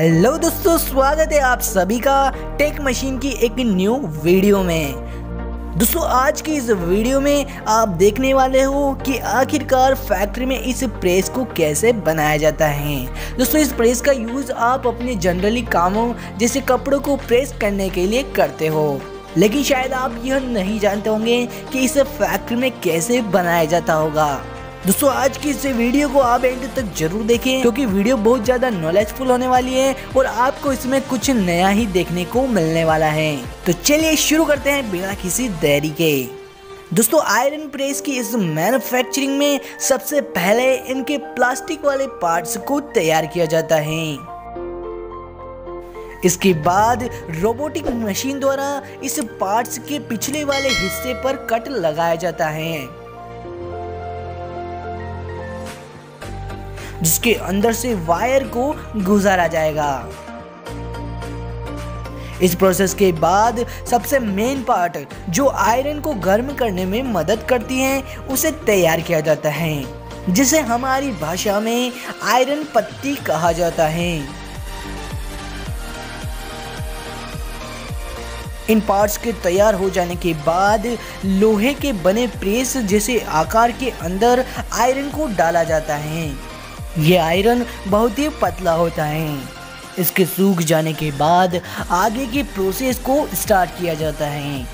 Hello दोस्तों, स्वागत है आप सभी का टेक मशीन की एक न्यू वीडियो में। दोस्तों, आज की इस वीडियो में आप देखने वाले हो कि आखिरकार फैक्ट्री में इस प्रेस को कैसे बनाया जाता है। दोस्तों, इस प्रेस का यूज़ आप अपने जनरली कामों जैसे कपड़ों को प्रेस करने के लिए करते हो। लेकिन शायद आप यह नहीं जानते होंगे कि इस फैक्ट्री में कैसे बनाया जाता होगा। दोस्तों, आज की इस वीडियो को आप एंड तक ज़रूर देखें, क्योंकि वीडियो बहुत ज़्यादा नॉलेजफुल होने वाली है और आपको इसमें कुछ नया ही देखने को मिलने वाला है। तो चलिए शुरू करते हैं बिना किसी देरी के। दोस्तों आयरन प्रेस की इस मैन्युफैक्चरिंग में सबसे पहले इनके प्लास्टिक वाले पार्ट्स को तैयार किया जाता है। इसके बाद रोबोटिक मशीन द्वारा इस पार्ट्स के पिछले वाले हिस्से पर कट लगाया जाता है। जिसके अंदर से वायर को गुजारा जाएगा। इस प्रोसेस के बाद सबसे मेन पार्ट जो आयरन को गर्म करने में मदद करती है, उसे तैयार किया जाता है, जिसे हमारी भाषा में आयरन पत्ती कहा जाता है। इन पार्ट्स के तैयार हो जाने के बाद लोहे के बने प्रेस जैसे आकार के अंदर आयरन को डाला जाता है। ये आयरन बहुत ही पतला होता है। इसके सूख जाने के बाद आगे की प्रोसेस को स्टार्ट किया जाता है।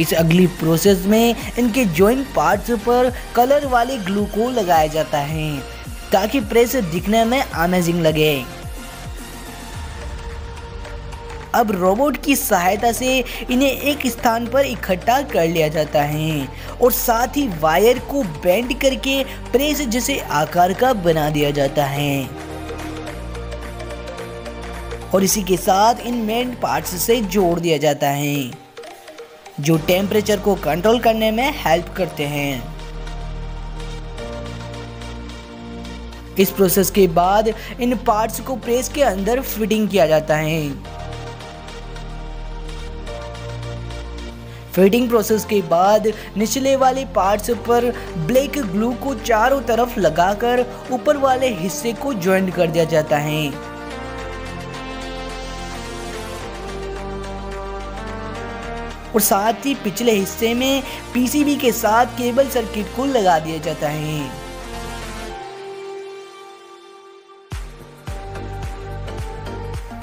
इस अगली प्रोसेस में इनके जॉइंट पार्ट्स पर कलर वाले ग्लू को लगाया जाता है, ताकि प्रेस दिखने में अमेजिंग लगे। अब रोबोट की सहायता से इन्हें एक स्थान पर इकट्ठा कर लिया जाता है और साथ ही वायर को बेंड करके प्रेस जैसे आकार का बना दिया जाता है। और इसी के साथ इन मेन पार्ट्स से जोड़ दिया जाता है, जो टेम्परेचर को कंट्रोल करने में हेल्प करते हैं। इस प्रोसेस के बाद इन पार्ट्स को प्रेस के अंदर फिटिंग किया जाता है। फिटिंग प्रोसेस के बाद निचले वाले पार्ट्स पर ब्लैक ग्लू को चारों तरफ़ लगाकर ऊपर वाले हिस्से को ज्वाइंट कर दिया जाता है। और साथ ही पिछले हिस्से में पीसीबी के साथ केबल सर्किट को लगा दिया जाता है।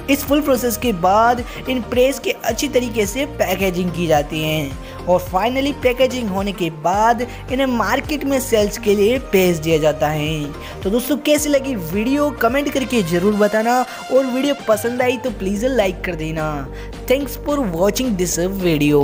इस फुल प्रोसेस के बाद इन प्रेस के अच्छी तरीके से पैकेजिंग की जाती हैं। और फाइनली पैकेजिंग होने के बाद इन्हें मार्केट में सेल्स के लिए भेज दिया जाता है। तो दोस्तों, कैसी लगी वीडियो कमेंट करके ज़रूर बताना। और वीडियो पसंद आई तो प्लीज़ लाइक कर देना। Thanks for watching this video